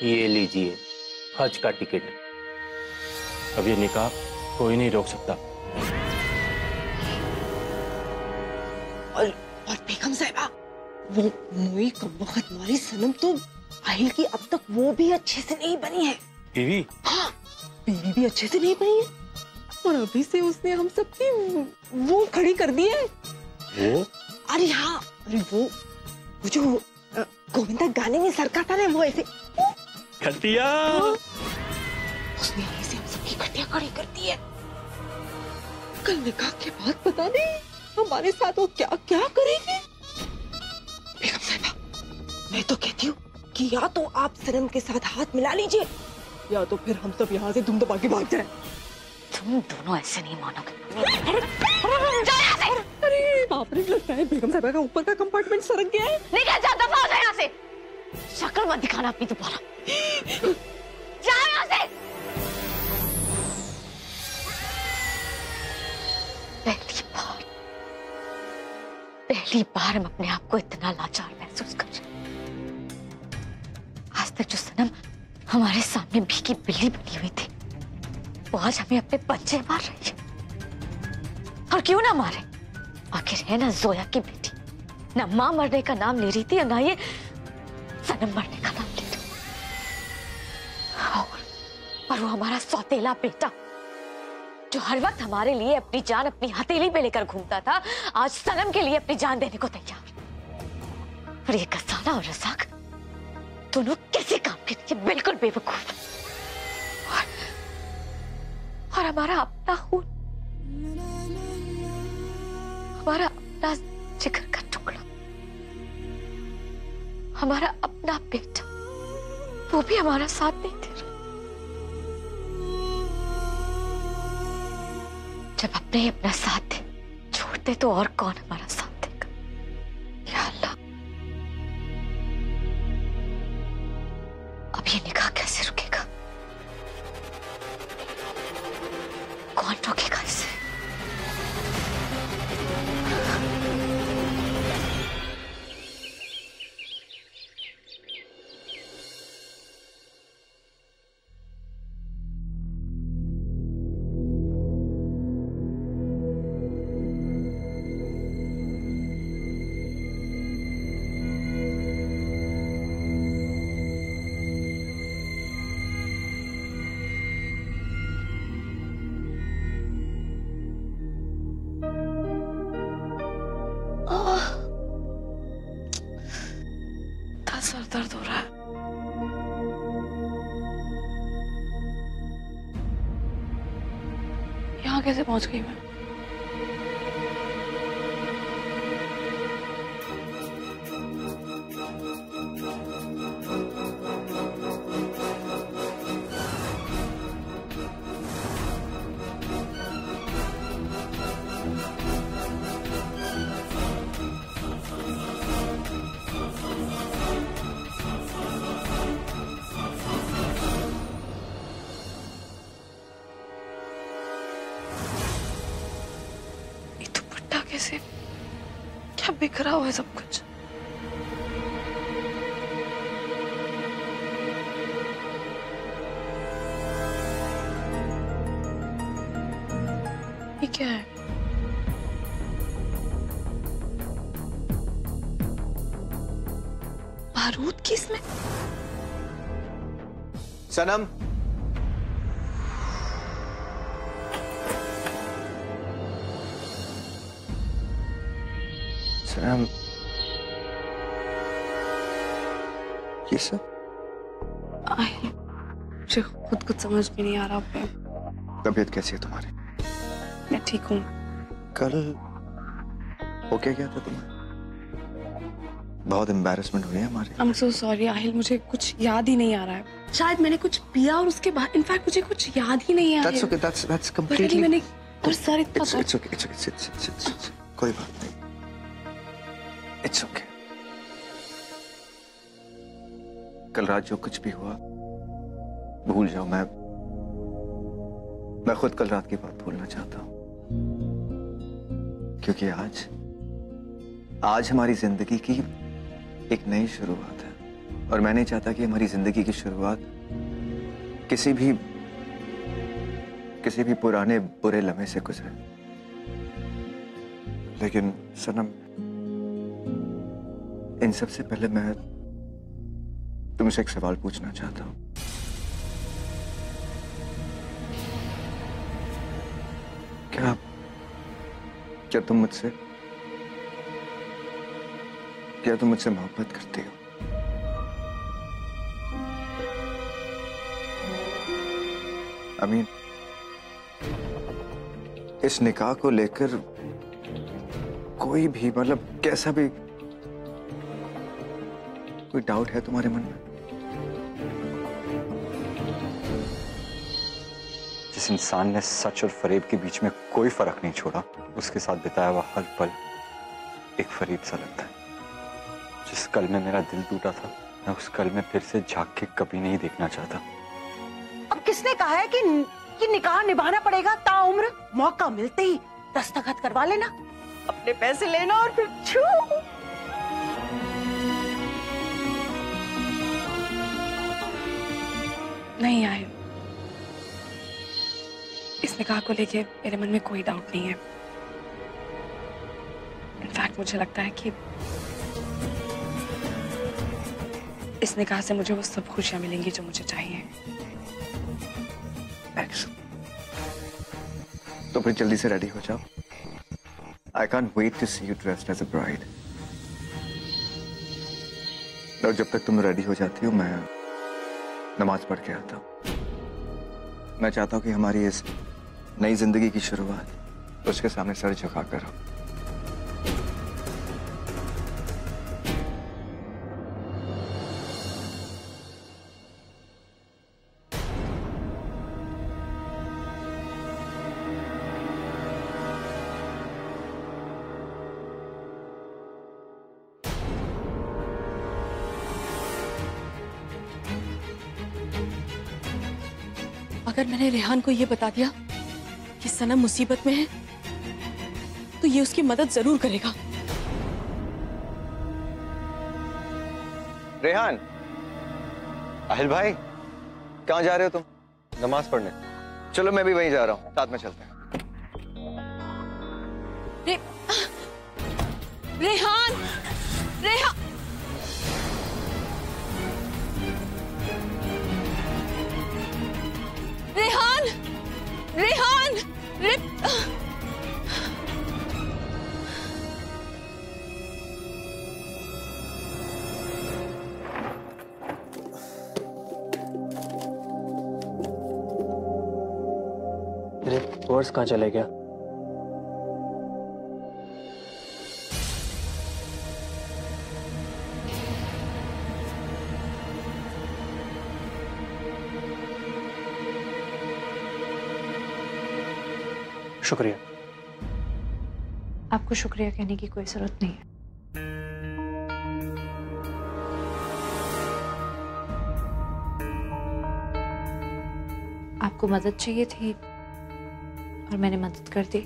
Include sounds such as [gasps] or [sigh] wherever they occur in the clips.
ये लीजिए हज का टिकट। अब ये निकाह कोई नहीं रोक सकता। और और बेगम साहिबा वो मुई कब्बखत वाली सनम तो आहिल की अब तक वो भी अच्छे से नहीं बनी है। बीवी हाँ बीवी भी अच्छे से नहीं बनी है। और अभी से उसने हम सबकी वो खड़ी कर दी है। वो? अरे हाँ अरे वो वो जो गोविंदा गाने में सरका था ना वो ऐसे खटिया। उसने ऐसे हम सबकी खटिया खड़ी कर दी है। कल निकाह के बाद पता नहीं हमारे साथ वो क्या क्या करेगी। बेगम साहिबा मैं तो कहती हूँ कि या तो आप सनम के साथ हाथ मिला लीजिए या तो फिर हम सब यहाँ से दुम दबा के भाग जाए। तुम दोनों ऐसे नहीं मानोगे। से। अरे बाप रे लगता है बेगम साहिबा का ऊपर का कंपार्टमेंट सरक गया है। निकल जा दफ़ा हो जाए यहाँ से। शक्ल मत दिखाना अपनी दोबारा पहली बार पहली बार हम अपने आप को इतना लाचार महसूस कर रहे आज तक जो सनम हमारे सामने भीगी बिल्ली बनी हुई थी, वो आज हमें अपने पंजे मार रही है। और क्यों ना मारे? आखिर है ना जोया की बेटी। ना माँ मरने का नाम ले रही थी, और ना ये सनम मरने का नाम ले और, और वो हमारा सौतेला बेटा जो हर वक्त हमारे लिए अपनी जान अपनी हथेली पे लेकर घूमता था आज सनम के लिए अपनी जान देने को तैयार। और ये कसाना और रजाक दोनों किसी काम के लिए बिल्कुल बेवकूफ़। और, और हमारा अपना खून हमारा अपना जिगर का टुकड़ा। हमारा अपना बेटा। वो भी हमारा साथ नहीं दे रहा। जब अपने अपना साथ छोड़ते तो और कौन हमारा साथ? कैसे पहुँच गई मैं? बिखरा हुआ है सब कुछ। ये क्या है? बारूद की इसमें सनम? सनम ये सब आई मुझे खुद कुछ समझ में नहीं आ रहा अब तबीयत कैसी है तुम्हारी मैं ठीक हूँ कल हो क्या गया था तुम्हें बहुत एम्बेरसमेंट हुई है हमारी I am so sorry Aahil मुझे कुछ याद ही नहीं आ रहा है शायद मैंने कुछ पिया और उसके बाद इनफैक्ट मुझे कुछ याद ही नहीं आ That's रहा okay. That's that's completely. मैंने और सर इतना It's it's okay. It's okay. Sit sit sit sit. sit. कोई बात नहीं. It's okay. कल रात जो कुछ भी हुआ, भूल जाओ। मैं मैं खुद कल रात की बात भूलना चाहता हूँ। क्योंकि आज आज हमारी ज़िंदगी की एक नई शुरुआत है। और मैं नहीं चाहता कि हमारी ज़िंदगी की शुरुआत किसी भी किसी भी पुराने बुरे लम्हे से गुजरे। लेकिन सनम इन सबसे पहले मैं तुमसे एक सवाल पूछना चाहता हूँ। क्या क्या तुम मुझसे क्या तुम मुझसे मोहब्बत करती हो? अमीन इस निकाह को लेकर कोई भी मतलब कैसा भी कोई डाउट है तुम्हारे मन में? जिस इंसान ने सच और फरेब के बीच में कोई फ़र्क नहीं छोड़ा उसके साथ बिताया हुआ हर पल एक फरीब सा लगता है। जिस कल में मेरा दिल टूटा था मैं उस कल में फिर से झाँक के कभी नहीं देखना चाहता। अब किसने कहा है कि कि निकाह निभाना पड़ेगा ताउम्र मौका मिलते ही दस्तखत करवा लेना। अपने पैसे लेना और फिर छू। नहीं आए। इस निकाह को लेके मेरे मन में कोई डाउट नहीं है। इनफैक्ट मुझे लगता है कि इस निकाह से मुझे वो सब खुशियाँ मिलेंगी जो मुझे चाहिए। तो फिर जल्दी से रेडी हो जाओ। I can't wait to see you dressed as a bride और जब तक तुम रेडी हो जाती हो, मैं नमाज़ पढ़ के आता हूँ। मैं चाहता हूँ कि हमारी इस नई ज़िंदगी की शुरुआत उसके सामने सर झुका कर हो। अगर मैंने रेहान को ये बता दिया कि सनम मुसीबत में है तो ये उसकी मदद ज़रूर करेगा। रेहान अहिल भाई कहाँ जा रहे हो तुम? नमाज़ पढ़ने। चलो मैं भी वहीं जा रहा हूँ साथ में चलते हैं। रे... रेहान रेहान! रेहान! रे... कहाँ चले गया शुक्रिया। आपको शुक्रिया कहने की कोई ज़रूरत नहीं है। आपको मदद चाहिए थी और मैंने मदद कर दी।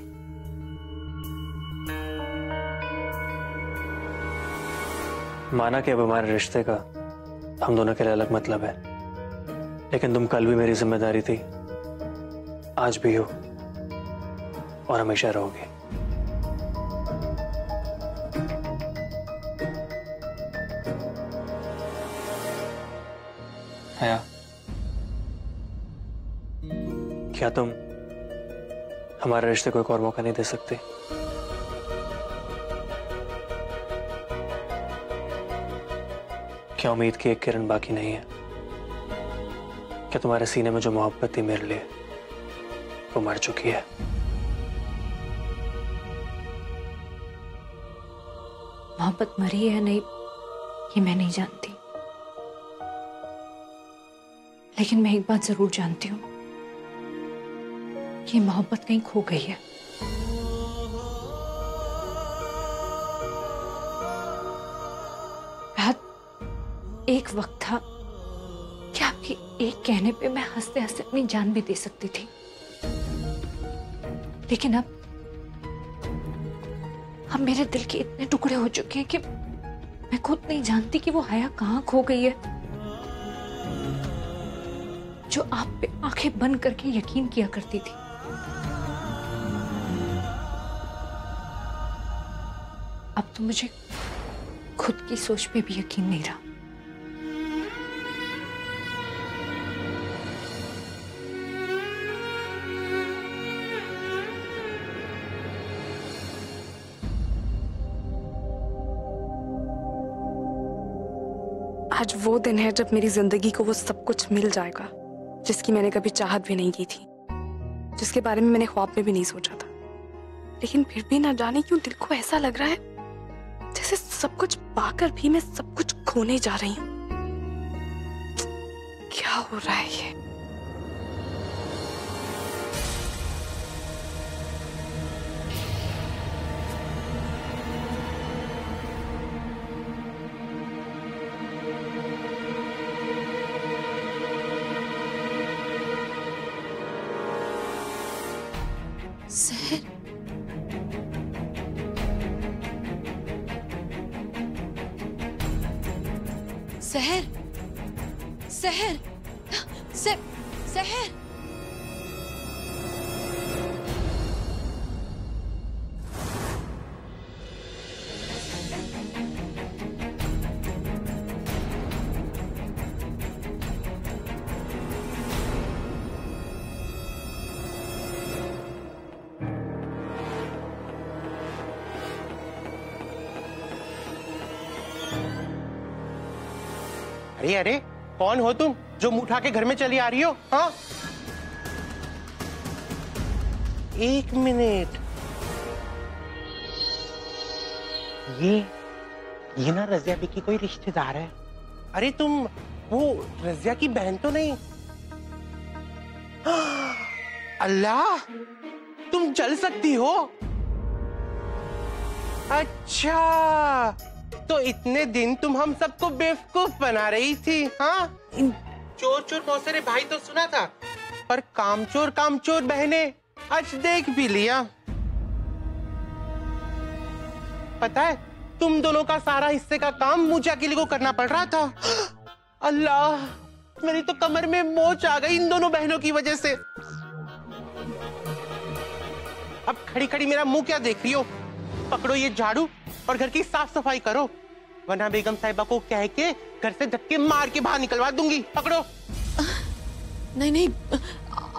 माना कि अब हमारे रिश्ते का हम दोनों के लिए अलग मतलब है। लेकिन तुम कल भी मेरी ज़िम्मेदारी थी। आज भी हो। और हमेशा रहोगे। हया क्या तुम हमारे रिश्ते को एक और मौका नहीं दे सकते? क्या उम्मीद की एक किरण बाकी नहीं है? क्या तुम्हारे सीने में जो मोहब्बत थी मेरे लिए वो मर चुकी है? मोहब्बत मरी है नहीं, ये मैं नहीं जानती। लेकिन मैं एक बात ज़रूर जानती हूँ। ये मोहब्बत कहीं खो गई है। रात एक वक्त था कि आपके एक कहने पे मैं हँसते हँसते अपनी जान भी दे सकती थी। लेकिन अब अब मेरे दिल के इतने टुकड़े हो चुके हैं कि मैं खुद नहीं जानती कि वो हया कहाँ खो गई है। जो आप पे आँखें बंद करके यकीन किया करती थी। अब तो मुझे खुद की सोच पे भी यकीन नहीं रहा। आज वो दिन है जब मेरी ज़िंदगी को वो सब कुछ मिल जाएगा, जिसकी मैंने कभी चाहत भी नहीं की थी, जिसके बारे में मैंने ख्वाब में भी नहीं सोचा था। लेकिन फिर भी ना जाने क्यों दिल को ऐसा लग रहा है, जैसे सब कुछ पाकर भी मैं सब कुछ खोने जा रही हूँ। क्या हो रहा है ये? सहर सहर सहर से- अरे अरे, कौन हो तुम जो मुँह उठा के घर में चली आ रही हो हाँ? एक मिनट। ये ये ना रजिया की कोई रिश्तेदार है? अरे, तुम, वो रजिया की बहन तो नहीं? [gasps] अल्लाह, तुम चल सकती हो? अच्छा। तो इतने दिन तुम हम सबको बेवकूफ़ बना रही थी हाँ? चोर चोर मौसेरे भाई तो सुना था। पर कामचोर कामचोर बहने आज देख भी लिया। पता है तुम दोनों का सारा हिस्से का काम मुझे अकेले को करना पड़ रहा था। अल्लाह मेरी तो कमर में मोच आ गई इन दोनों बहनों की वजह से। अब खड़ी खड़ी मेरा मुँह क्या देख रही हो? पकड़ो ये झाड़ू और घर की साफ़ सफ़ाई करो। वरना बेगम साहिबा को कह के घर से धक्के मार के बाहर निकलवा दूँगी। पकड़ो। नहीं नहीं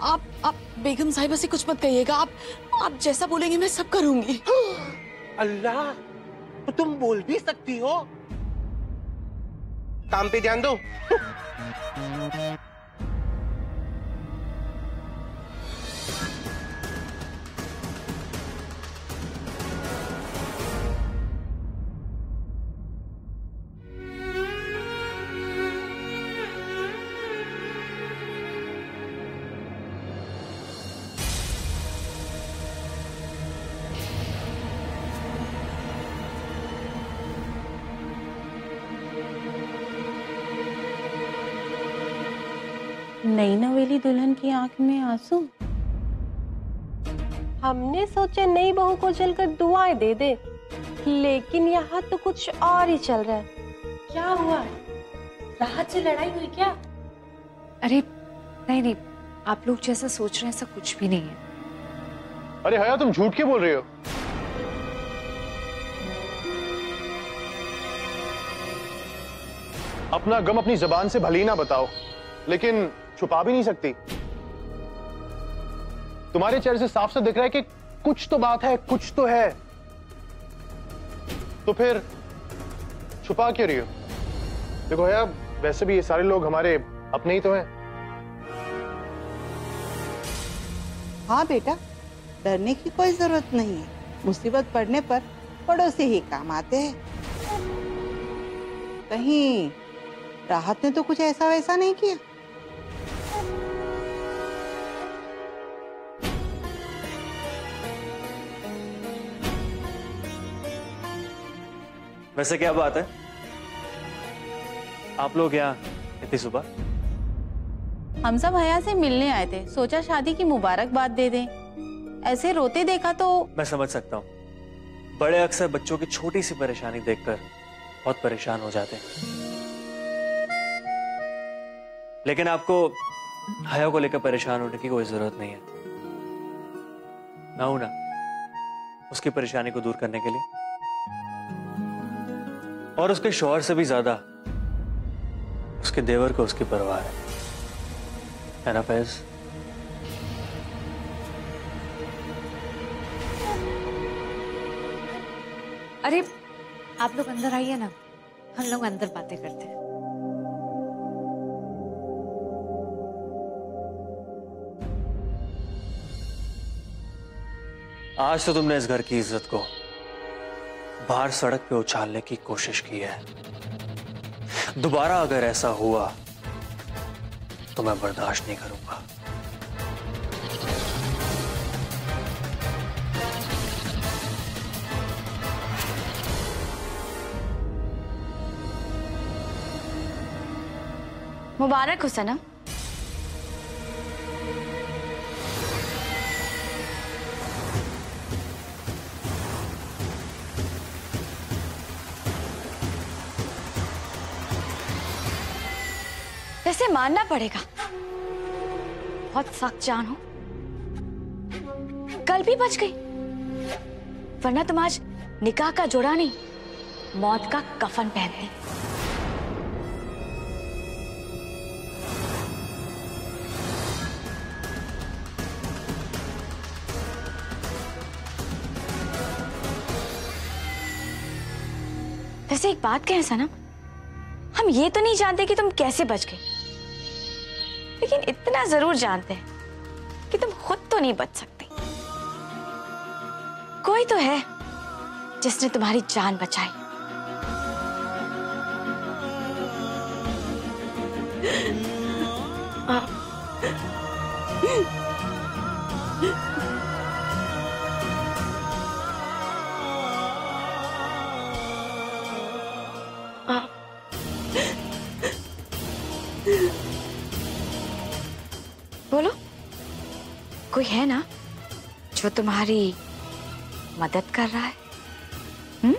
आप आप बेगम साहिबा से कुछ मत कहिएगा। आप आप जैसा बोलेंगे मैं सब करूँगी। अल्लाह तो तुम बोल भी सकती हो। काम पे ध्यान दो। की आँख में आँसू। हमने सोचा नई बहू को चलकर दुआएँ दे दे। लेकिन यहाँ तो कुछ और ही चल रहा है। क्या हुआ? राहत से लड़ाई हुई क्या? अरे नहीं नहीं आप लोग जैसा सोच रहे हैं ऐसा कुछ भी नहीं है। अरे हया तुम झूठ क्यों बोल रही हो? अपना गम अपनी जबान से भली ना बताओ लेकिन छुपा भी नहीं सकती। तुम्हारे चेहरे से साफ़ से दिख रहा है कि कुछ तो बात है, कुछ तो है। तो फिर छुपा क्यों रही हो? देखो हया वैसे भी ये सारे लोग हमारे अपने ही तो हैं। हाँ बेटा, डरने की कोई ज़रूरत नहीं है। मुसीबत पड़ने पर पड़ोसी ही काम आते हैं। कहीं राहत ने तो कुछ ऐसा वैसा नहीं किया। वैसे क्या बात है? आप लोग यहाँ इतनी सुबह? हम सब हया से मिलने आए थे। सोचा शादी की मुबारकबाद दे दें। ऐसे रोते देखा तो मैं समझ सकता हूँ। बड़े अक्सर बच्चों की छोटी सी परेशानी देखकर बहुत परेशान हो जाते हैं। लेकिन आपको हया को लेकर परेशान होने की कोई ज़रूरत नहीं है। मैं हूँ ना? उसकी परेशानी को दूर करने के लिए। और उसके शौहर से भी ज़्यादा। उसके देवर को उसकी परवाह है। है ना फैज? अरे आप लोग अंदर आइए ना। हम लोग अंदर बातें करते हैं। आज तो तुमने इस घर की इज़्ज़त को बाहर सड़क पे उछालने की कोशिश की है। दोबारा अगर ऐसा हुआ तो मैं बर्दाश्त नहीं करूँगा। मुबारक हो सनम वैसे मानना पड़ेगा। बहुत सख्त जान हो। कल भी बच गई। वरना तुम आज निकाह का जोड़ा नहीं, मौत का कफन पहनती। वैसे एक बात कहें सनम, हम ये तो नहीं जानते कि तुम कैसे बच गए लेकिन इतना ज़रूर जानते हैं कि तुम खुद तो नहीं बच सकते। कोई तो है जिसने तुम्हारी जान बचाई। बोलो [laughs] कोई है ना जो तुम्हारी मदद कर रहा है? हम्म?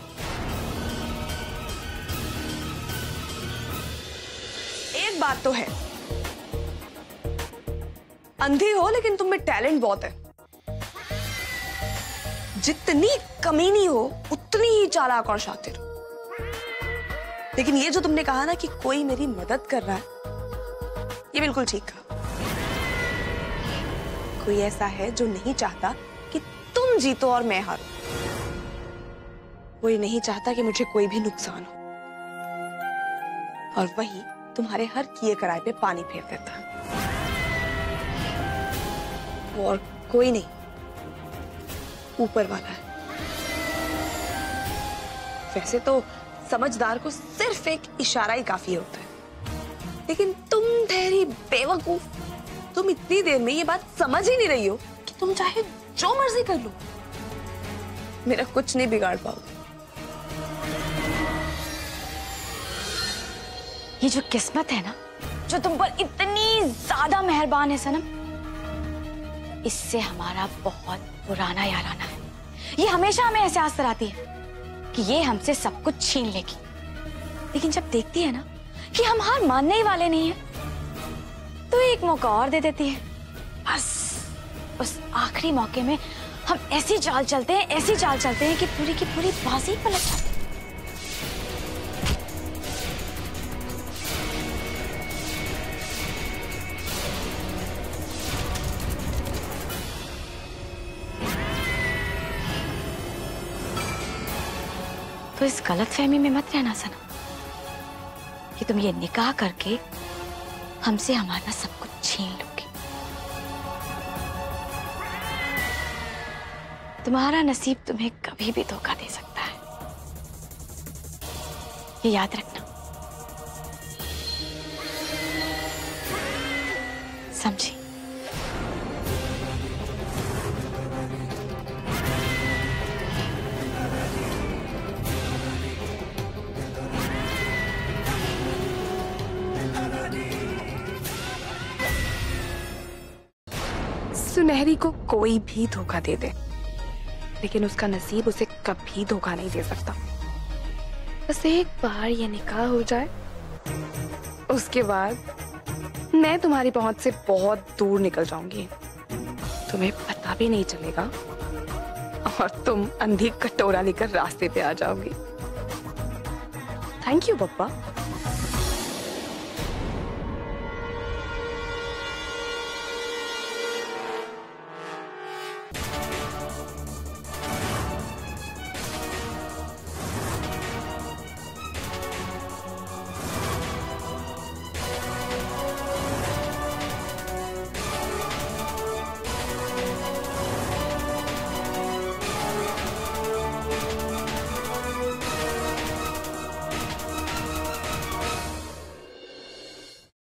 एक बात तो है। अंधी हो, लेकिन तुम में टैलेंट बहुत है। जितनी कमीनी हो, उतनी ही चालाक और शातिर। लेकिन ये जो तुमने कहा ना कि कोई मेरी मदद कर रहा है, ये बिल्कुल ठीक कहा। कोई ऐसा है जो नहीं चाहता कि तुम जीतो और मैं हारूं। कोई नहीं चाहता कि मुझे कोई भी नुकसान हो। और वही तुम्हारे हर किए कराए पे पानी फेर देता। है और कोई नहीं, ऊपर वाला है। वैसे तो समझदार को सिर्फ़ एक इशारा ही काफ़ी होता है। लेकिन तुम ठहरी बेवकूफ़ तुम इतनी देर में ये बात समझ ही नहीं रही हो कि तुम चाहे जो मर्ज़ी कर लो। मेरा कुछ नहीं बिगाड़ पाओगे। ये जो किस्मत है ना, जो तुम पर इतनी ज़्यादा मेहरबान है सनम, इससे हमारा बहुत पुराना याराना है। ये हमेशा हमें एहसास कराती है कि ये हमसे सब कुछ छीन लेगी। लेकिन जब देखती है ना कि हम हार मानने ही वाले नहीं है तो एक मौका और दे देती है। बस, उस आखिरी मौके में हम ऐसी चाल चलते हैं, ऐसी चाल चलते हैं कि पूरी की पूरी बाजी पलट जाती तो इस गलत फहमी में मत रहना, सना। कि तुम ये निकाह करके हमसे हमारा सब कुछ छीन लोगे। तुम्हारा नसीब तुम्हें कभी भी धोखा दे सकता है। ये याद रखना। समझी? सुनहरी को कोई भी धोखा दे दे। लेकिन उसका नसीब उसे कभी धोखा नहीं दे सकता। बस एक बार ये निकाह हो जाए। उसके बाद मैं तुम्हारी पहुँच से बहुत दूर निकल जाऊँगी। तुम्हें पता भी नहीं चलेगा। और तुम अंधी कटोरा लेकर रास्ते पे आ जाओगी। Thank you papa.